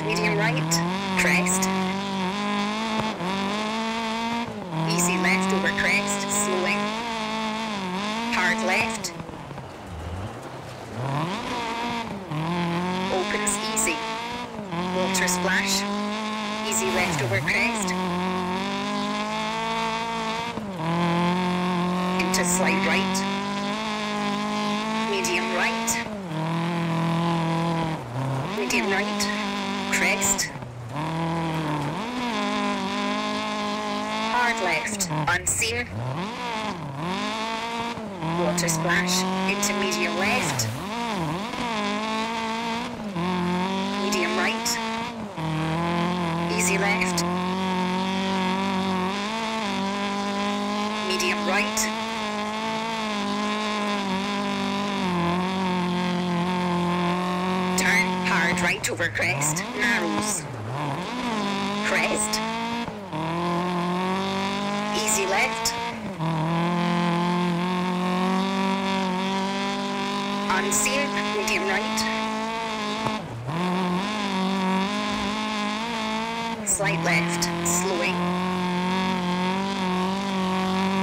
and medium right, crest. Easy left over crest, slowing. Hard left. Opens easy. Water splash. Easy left over crest. Into slide right. Medium right. Medium right. Crest. Hard left. Unseen. Water splash. Into medium left. Medium right. Easy left. Medium right. Turn hard right over crest. Narrows. Crest. Easy left. Unseen. Medium right. Slight left. Slowing.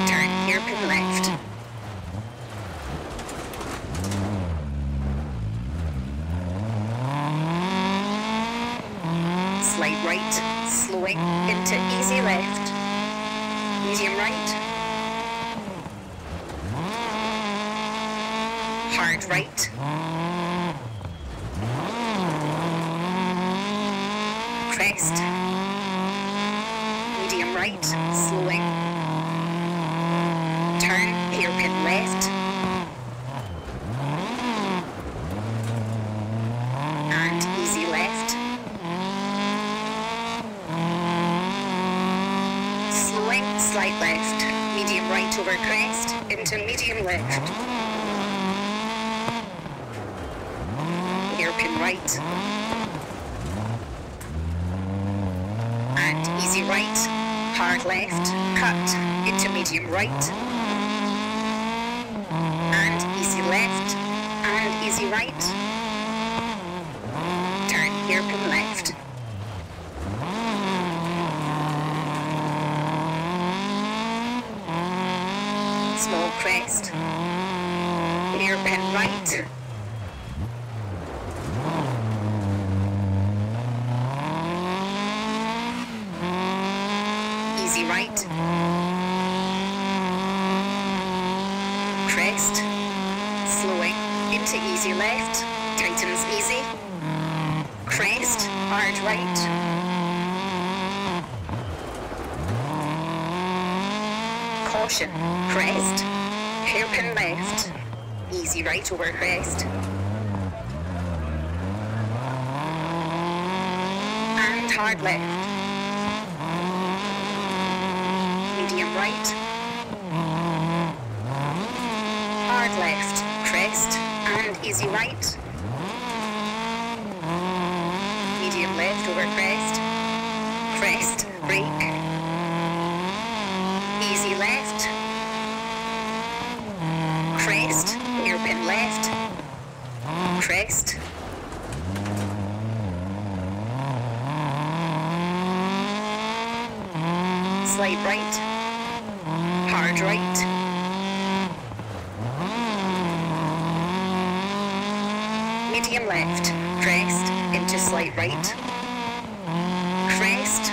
Turn hairpin left. Slight right, slowing into easy left. Medium right. Hard right. Crest. Medium right, slowing. Turn, hairpin left. And easy left. Slight left. Medium right over crest into medium left. Hairpin right. And easy right. Hard left. Cut into medium right. And easy left. And easy right. Turn hairpin left. Small crest. Hairpin right. Easy right. Crest. Slowing. Into easy left. Tightens easy. Crest. Hard right. Caution. Crest. Hairpin left. Easy right over crest. And hard left. Medium right. Hard left. Crest. And easy right. Medium left over crest. Crest. Brake. Left. Crest. Hairpin left. Crest. Slight right. Hard right. Medium left. Crest. Into slight right. Crest.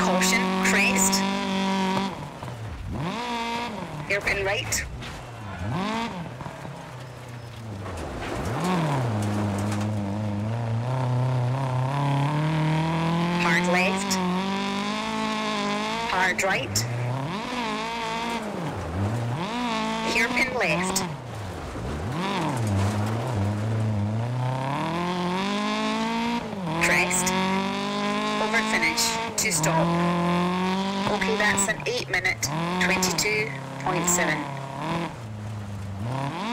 Caution. Crest. Hairpin right. Hard left. Hard right. Hairpin left. Crest. Over finish. To stop. Okay, that's an 8 minute 22.7.